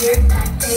your.